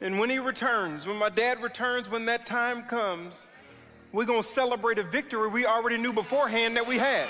And when he returns, when my dad returns, when that time comes, we're going to celebrate a victory we already knew beforehand that we had.